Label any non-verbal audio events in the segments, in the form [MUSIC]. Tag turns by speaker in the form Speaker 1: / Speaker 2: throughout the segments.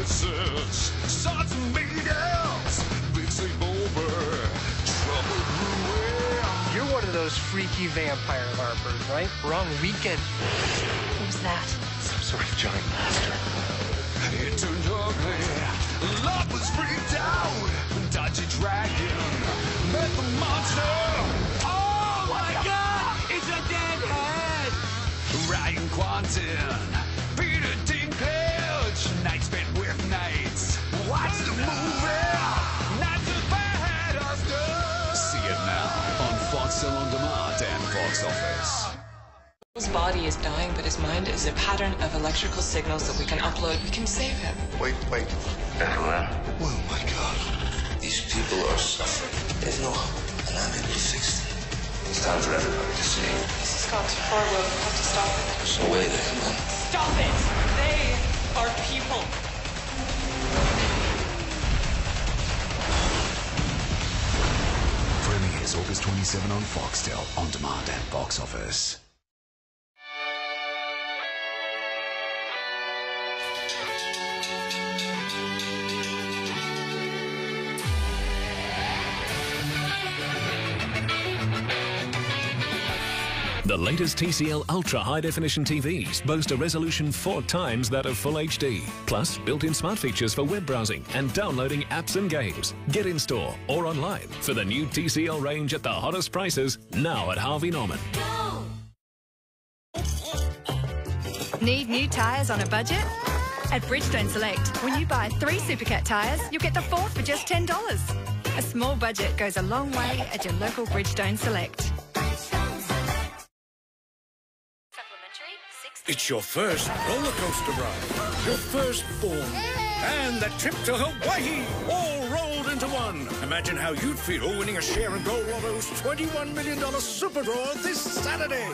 Speaker 1: There were wizards, swords and maidens, big sleepover, trouble brewing.
Speaker 2: You're one of those freaky vampire larpers, right? Wrong weekend.
Speaker 3: Who's that?
Speaker 2: Some sort of giant monster.
Speaker 1: It turned ugly. Love was freaked out. Dodgy dragon met the monster. Oh my god! It's a dead head! Ryan Kwanten, on on Demand and Box Office.
Speaker 4: His body is dying, but his mind is a pattern of electrical signals that we can upload. We can save him.
Speaker 5: Wait, wait.
Speaker 6: Everywhere.
Speaker 5: Oh my god.
Speaker 6: These people are suffering. There's no hope, and I'm able to fix them. It's time for everybody to see.
Speaker 4: This has gone too far, Will. We have to stop it.
Speaker 6: There's no way they can win.
Speaker 4: Stop it! They are people.
Speaker 1: Premieres August 27 on Foxtel, on demand and box office.
Speaker 7: The latest TCL Ultra High Definition TVs boast a resolution four times that of Full HD, plus built-in smart features for web browsing and downloading apps and games. Get in store or online for the new TCL range at the hottest prices now at Harvey Norman.
Speaker 8: Need new tyres on a budget? At Bridgestone Select, when you buy three Supercat tyres, you'll get the fourth for just $10. A small budget goes a long way at your local Bridgestone Select.
Speaker 9: It's your first roller coaster ride, your first firstborn, and the trip to Hawaii, all rolled into one. Imagine how you'd feel winning a share in Gold Lotto's $21 million super draw this Saturday.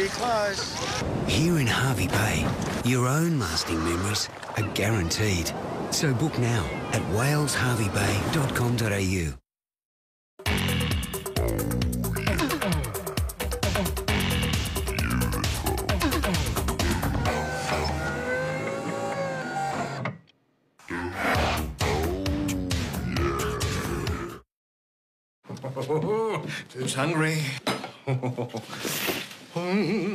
Speaker 5: Pretty close.
Speaker 10: Here in Hervey Bay, your own lasting memories are guaranteed. So book now at walesharveybay.com.au. [LAUGHS]
Speaker 9: Who's hungry? [LAUGHS] Hmm.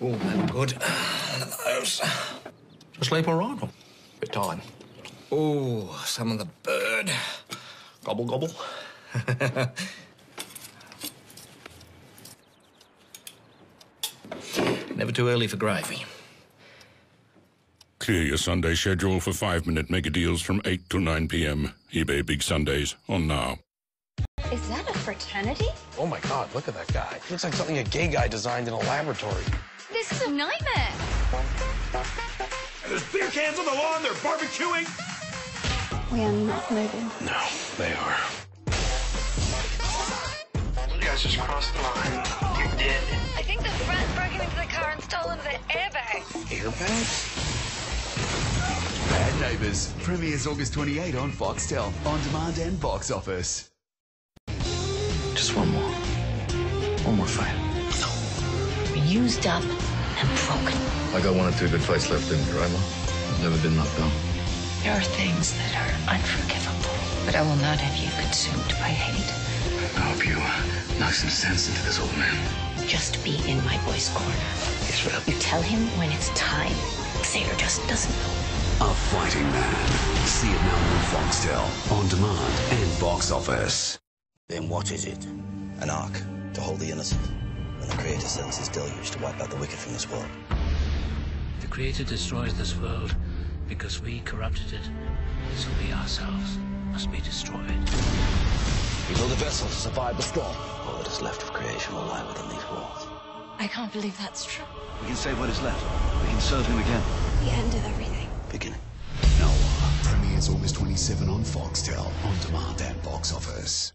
Speaker 9: Oh, man, good. One of those. Sleep all right? Or bit tired? Oh, some of the bird. Gobble, gobble. [LAUGHS] Never too early for gravy.
Speaker 11: Clear your Sunday schedule for five minute mega deals from 8 to 9 p.m. eBay Big Sundays on now.
Speaker 3: Is that a fraternity?
Speaker 2: Oh my god, look at that guy. Looks like something a gay guy designed in a laboratory.
Speaker 3: This is a nightmare.
Speaker 1: There's beer cans on the lawn. They're barbecuing.
Speaker 3: We are not moving.
Speaker 2: No, they are.
Speaker 6: You guys just crossed the line. You're dead.
Speaker 3: I think the rat broken into the car and stolen the airbags.
Speaker 2: Airbags?
Speaker 1: Bad Neighbours. Premieres August 28 on Foxtel, on demand and box office.
Speaker 6: Just one more. One more fight.
Speaker 3: No, Used up and broken.
Speaker 6: I got one or two good fights left in me, right, Ma? I've never been knocked down.
Speaker 3: There are things that are unforgivable, but I will not have you consumed by hate.
Speaker 6: I hope you uh, knock some sense into this old man.
Speaker 3: Just be in my boy's corner.
Speaker 6: Yes, ma'am.
Speaker 3: You tell him when it's time. Xavier just doesn't know.
Speaker 1: A Fighting Man. See it now on Foxtel, on demand and box office.
Speaker 6: Then what is it? An ark to hold the innocent. When the Creator sends his deluge to wipe out the wicked from this world.
Speaker 12: The Creator destroys this world because we corrupted it. So we ourselves must be destroyed.
Speaker 13: We build a vessel to survive the storm. All that is left of creation will lie within these walls.
Speaker 14: I can't believe that's true.
Speaker 13: We can save what is left. We can serve him again.
Speaker 14: The end of everything.
Speaker 13: Beginning.
Speaker 1: Noah premieres August 27 on Foxtel, on demand and box office.